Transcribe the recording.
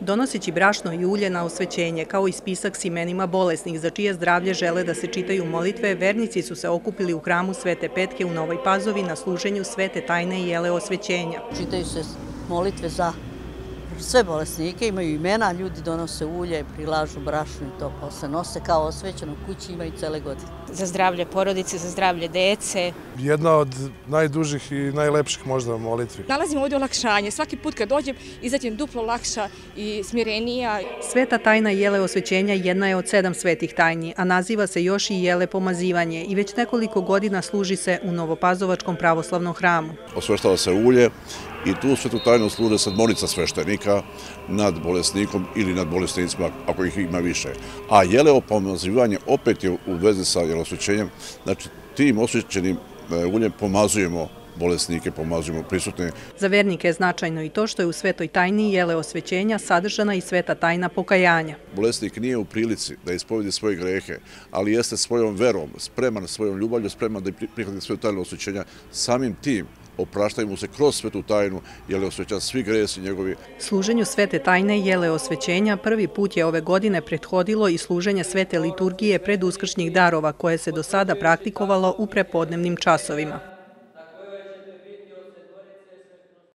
Donoseći brašno i ulje na osvećenje, kao i spisak s imenima bolesnih za čije zdravlje žele da se čitaju molitve, vernici su se okupili u hramu Svete Petke u Novoj Pazovi na služenju Svete tajne i jele osvećenja. Čitaju se molitve za sve bolesnike, imaju imena, ljudi donose ulje, prilažu brašnu i to posle nose kao osvećeno kući, imaju cele godine. Za zdravlje porodice, za zdravlje dece. Jedna od najdužih i najlepših možda molitvi. Nalazimo ovdje olakšanje. Svaki put kad dođem, izađem duplo lakša i smirenija. Sveta tajna jele osvećenja jedna je od sedam svetih tajni, a naziva se još i jele pomazivanje i već nekoliko godina služi se u Novopazovačkom pravoslavnom hramu. Osveštava se ulje i tu svetu tajnu služe sedmonica sveštenika nad bolesnikom ili nad bolesnicima ako ih ima više. A jeleo pomazivanje opet je u vezi sa jelosvećenjem, znači tim osvećenim e, uljem pomazujemo bolesnike, pomazujemo prisutne. Za vernike je značajno i to što je u svetoj tajni jele osvećenja sadržana i sveta tajna pokajanja. Bolesnik nije u prilici da ispovedi svoje grehe, ali jeste svojom verom, spreman svojom ljubavlju, spreman da prihvati svoje tajne osvećenja, samim tim opraštaju mu se kroz svetu tajnu, jele osveća svi gresi njegovi. Služenju svete tajne jele osvećenja prvi put je ove godine prethodilo i služenje svete liturgije pred uskršnjih darova koje se do sada praktikovalo u prepodnevnim časovima.